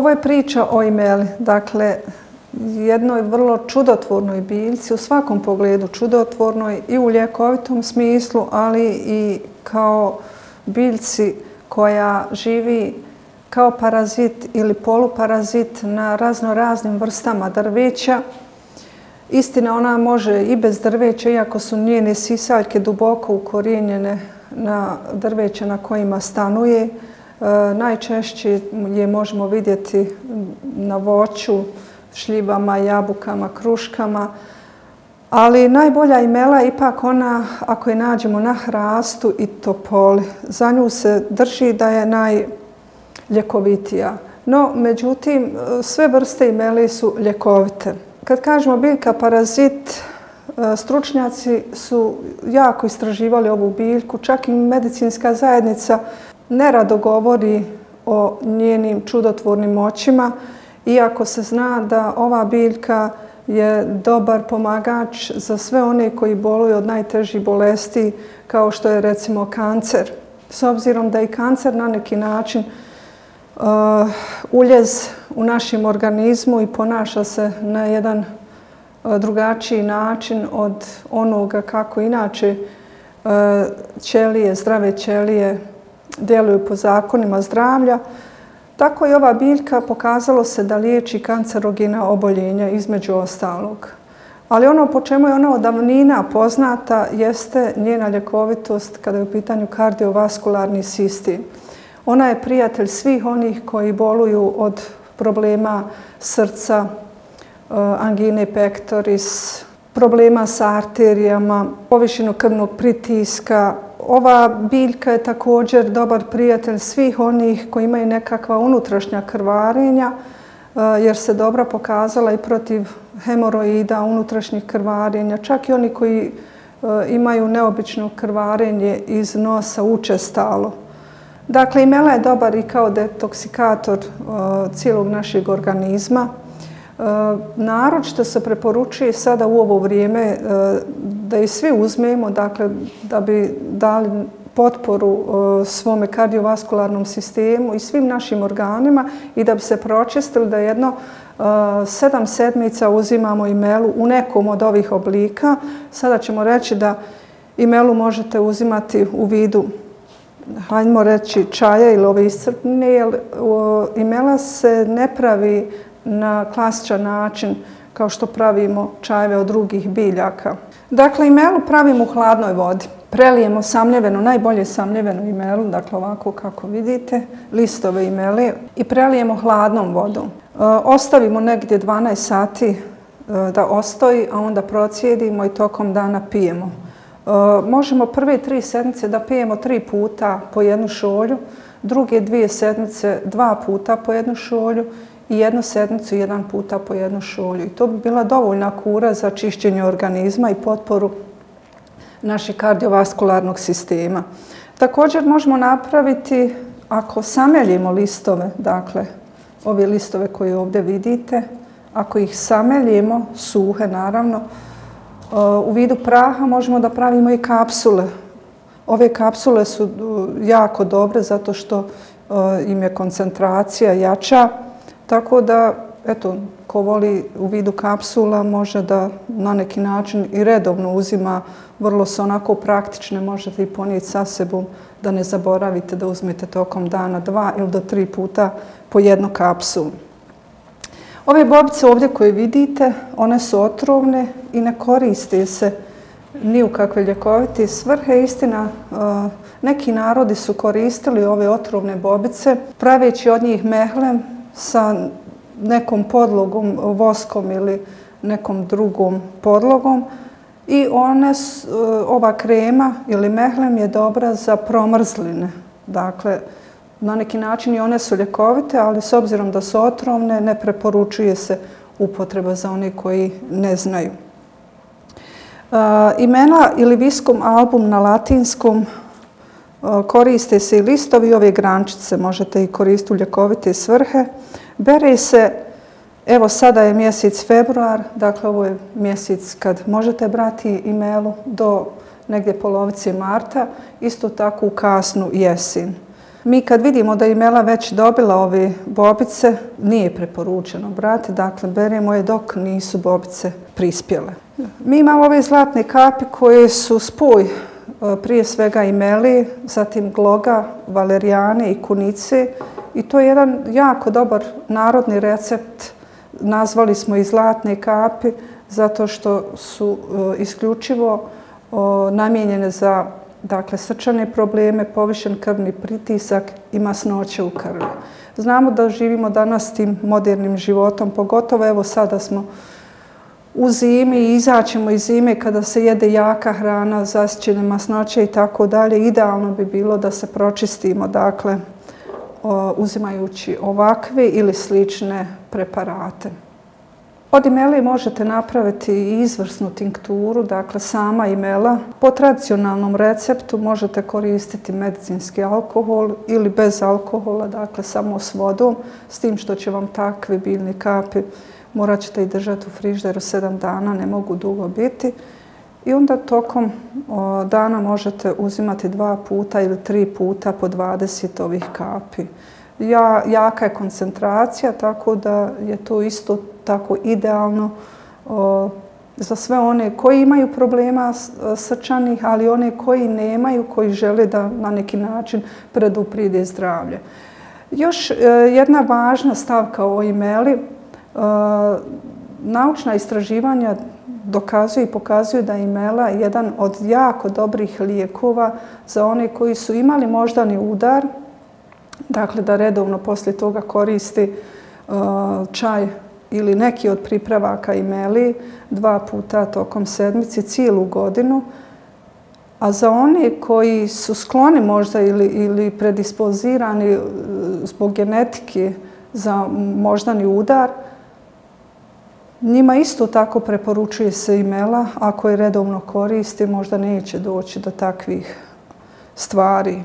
Ovo je priča o imeli, dakle jednoj vrlo čudotvornoj biljci, u svakom pogledu čudotvornoj i u ljekovitom smislu, ali i kao biljci koja živi kao parazit ili poluparazit na razno raznim vrstama drveća. Istina, ona može i bez drveća, iako su njene sisaljke duboko ukorijenjene na drveće na kojima stanuje. E, najčešće je možemo vidjeti na voću, šljivama, jabukama, kruškama. Ali najbolja imela je ipak ona ako je nađemo na hrastu i topoli. Za nju se drži da je najljekovitija. No, međutim, sve vrste imeli su ljekovite. Kad kažemo biljka parazit, stručnjaci su jako istraživali ovu biljku. Čak i medicinska zajednica nerado govori o njenim čudotvornim moćima iako se zna da ova biljka je dobar pomagač za sve one koji boluju od najtežih bolesti kao što je recimo kancer. S obzirom da je kancer na neki način uh, uljez u našem organizmu i ponaša se na jedan uh, drugačiji način od onoga kako inače uh, ćelije, zdrave ćelije djeluju po zakonima zdravlja, tako i ova biljka pokazalo se da liječi kancerogena oboljenja između ostalog. Ali ono po čemu je ona od davnina poznata jeste njena ljekovitost kada je u pitanju kardiovaskularni sistem. Ona je prijatelj svih onih koji boluju od problema srca, eh, angine pectoris, problema sa arterijama, povišenog krvnog pritiska, ova biljka je također dobar prijatelj svih onih koji imaju nekakva unutrašnja krvarenja, e, jer se dobro pokazala i protiv hemoroida, unutrašnjih krvarenja, čak i oni koji e, imaju neobično krvarenje iz nosa učestalo. Dakle, imela je dobar i kao detoksikator e, cijelog našeg organizma. Naročito se preporučuje sada u ovo vrijeme da i svi uzmemo, dakle, da bi dali potporu e, svome kardiovaskularnom sistemu i svim našim organima i da bi se pročistili da jedno e, sedam sedmica uzimamo imelu u nekom od ovih oblika. Sada ćemo reći da imelu možete uzimati u vidu hajdemo reći čaja ili ove iscrpne, jer imela se ne pravi na klasičan način kao što pravimo čajeve od drugih biljaka. Dakle, imelu pravimo u hladnoj vodi. Prelijemo samljevenu, najbolje samljevenu imelu, dakle ovako kako vidite, listove imele i prelijemo hladnom vodom. E, ostavimo negdje 12 sati e, da ostoji, a onda procijedimo i tokom dana pijemo. E, možemo prve tri sedmice da pijemo tri puta po jednu šolju, druge dvije sedmice dva puta po jednu šolju i jednu sedmicu jedan puta po jednu šolju. I to bi bila dovoljna kura za čišćenje organizma i potporu našeg kardiovaskularnog sistema. Također možemo napraviti, ako sameljimo listove, dakle, ove listove koje ovdje vidite, ako ih sameljimo, suhe naravno, uh, u vidu praha možemo da pravimo i kapsule. Ove kapsule su uh, jako dobre zato što uh, im je koncentracija jača, tako da, eto, ko voli u vidu kapsula može da na neki način i redovno uzima, vrlo se onako praktične, možete i ponijeti sa sebom da ne zaboravite da uzmete tokom dana dva ili do tri puta po jednu kapsulu. Ove bobice ovdje koje vidite, one su otrovne i ne koriste se ni u kakve ljekovite svrhe. Istina, e, neki narodi su koristili ove otrovne bobice praveći od njih mehlem sa nekom podlogom, voskom ili nekom drugom podlogom i one, e, ova krema ili mehlem je dobra za promrzline. Dakle, na neki način i one su ljekovite, ali s obzirom da su otrovne, ne preporučuje se upotreba za one koji ne znaju. E, imena ili viskom album na latinskom koriste se i listovi ove grančice, možete i koristiti u ljekovite svrhe. Bere se, evo sada je mjesec februar, dakle ovo je mjesec kad možete brati imelu do negdje polovice marta, isto tako u kasnu jesin. Mi kad vidimo da je imela već dobila ove bobice, nije preporučeno brati, dakle beremo je dok nisu bobice prispjele. Mi imamo ove zlatne kapi koje su spoj prije svega imeli, zatim gloga, valerijane i kunice i to je jedan jako dobar narodni recept. Nazvali smo i zlatne kapi zato što su e, isključivo namijenjene za dakle, srčane probleme, povišen krvni pritisak i masnoće u krvi. Znamo da živimo danas tim modernim životom, pogotovo evo sada smo u zimi izaćemo iz zime kada se jede jaka hrana, zasićene masnoće i tako dalje. Idealno bi bilo da se pročistimo, dakle, uzimajući ovakve ili slične preparate. Od imeli možete napraviti izvrsnu tinkturu, dakle sama imela. Po tradicionalnom receptu možete koristiti medicinski alkohol ili bez alkohola, dakle samo s vodom, s tim što će vam takvi biljni kapi morat ćete ih držati u frižderu sedam dana, ne mogu dugo biti. I onda tokom dana možete uzimati dva puta ili tri puta po 20 ovih kapi. jaka je koncentracija, tako da je to isto tako idealno za sve one koji imaju problema srčanih, ali one koji nemaju, koji žele da na neki način preduprijede zdravlje. Još e, jedna važna stavka o imeli. Naučna istraživanja dokazuju i pokazuju da je imela jedan od jako dobrih lijekova za one koji su imali moždani udar, dakle da redovno poslije toga koristi e, čaj ili neki od pripravaka imeli dva puta tokom sedmici cijelu godinu, a za one koji su skloni možda ili, ili predispozirani e, zbog genetike za moždani udar, njima isto tako preporučuje se imela, ako je redovno koristi, možda neće doći do takvih stvari.